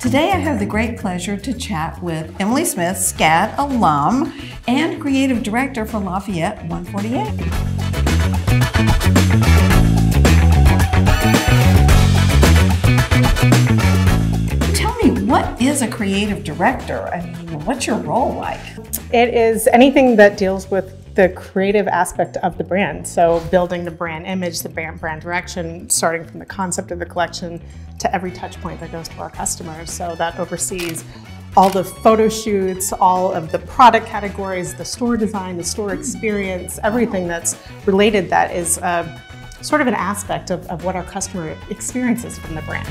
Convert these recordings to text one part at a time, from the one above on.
Today I have the great pleasure to chat with Emily Smith, SCAD alum and creative director for Lafayette 148. Tell me, what is a creative director? I mean, what's your role like? It is anything that deals with the creative aspect of the brand. So building the brand image, the brand, brand direction, starting from the concept of the collection to every touch point that goes to our customers. So that oversees all the photo shoots, all of the product categories, the store design, the store experience, everything that's related that is uh, sort of an aspect of, of what our customer experiences from the brand.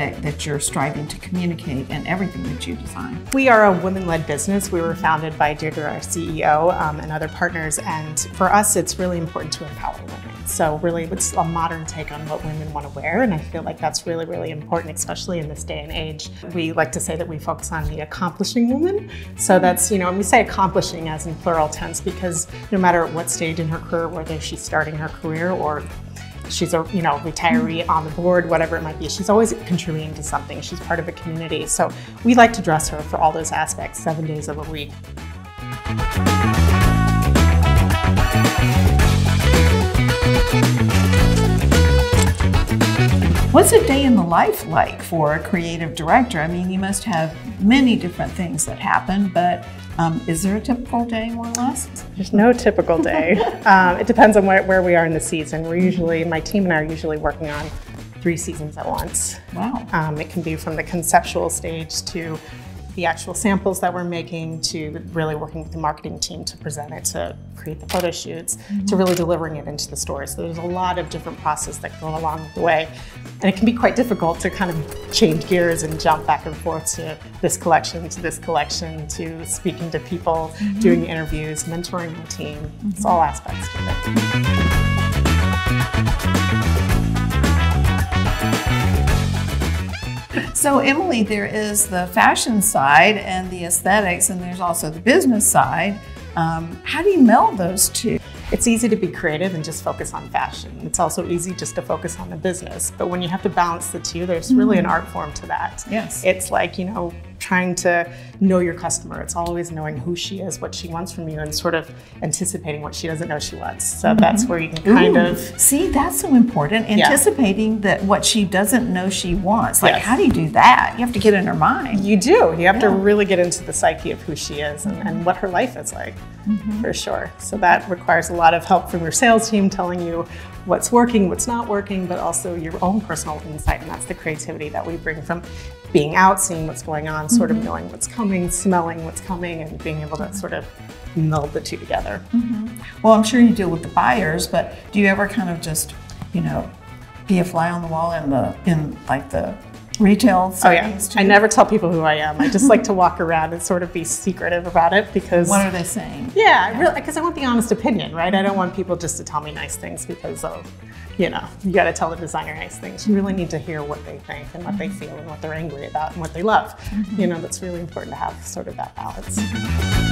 Aesthetic that you're striving to communicate in everything that you design? We are a women-led business. We were founded by Deirdre, our CEO, um, and other partners. And for us, it's really important to empower women. So really, it's a modern take on what women want to wear. And I feel like that's really, really important, especially in this day and age. We like to say that we focus on the accomplishing woman. So that's, you know, we say accomplishing as in plural tense because no matter what stage in her career, whether she's starting her career or she's a you know retiree on the board, whatever it might be. She's always contributing to something. She's part of a community. So we like to dress her for all those aspects, seven days of a week. What's a day in the life like for a creative director? I mean, you must have many different things that happen, but um, is there a typical day, more or less? There's no typical day. um, it depends on where, where, we are in the season. We're usually, my team and I are usually working on three seasons at once. Wow. Um, it can be from the conceptual stage to the actual samples that we're making to really working with the marketing team to present it, to create the photo shoots, mm -hmm. to really delivering it into the stores. So there's a lot of different processes that go along the way. And it can be quite difficult to kind of change gears and jump back and forth to this collection, to this collection, to speaking to people, mm -hmm. doing interviews, mentoring the team. Mm -hmm. It's all aspects to it. So, Emily, there is the fashion side and the aesthetics, and there's also the business side. Um, how do you meld those two? It's easy to be creative and just focus on fashion. It's also easy just to focus on the business. But when you have to balance the two, there's really an art form to that. Yes. It's like, you know, trying to know your customer. It's always knowing who she is, what she wants from you, and sort of anticipating what she doesn't know she wants. So mm -hmm. that's where you can kind Ooh, of see. That's so important. Anticipating yeah. that what she doesn't know she wants. Like, yes. how do you do that? You have to get in her mind. You do. You have yeah. to really get into the psyche of who she is and, and what her life is like, mm -hmm. for sure. So that requires a lot of help from your sales team telling you what's working, what's not working, but also your own personal insight. And that's the creativity that we bring from being out, seeing what's going on, sort mm -hmm. of mm-hmm. knowing what's coming, smelling what's coming, and being able to sort of meld the two together. Mm -hmm. Well, I'm sure you deal with the buyers, but do you ever kind of just, you know, be a fly on the wall in the in like the retail Oh yeah, too? I never tell people who I am. I just like to walk around and sort of be secretive about it because. What are they saying? Yeah, yeah. really, because I want the honest opinion, right? I don't want people just to tell me nice things because of you know, you got to tell the designer nice things. You really need to hear what they think and what they mm-hmm. feel and what they're angry about and what they love. Mm -hmm. You know, that's really important to have sort of that balance. Mm -hmm.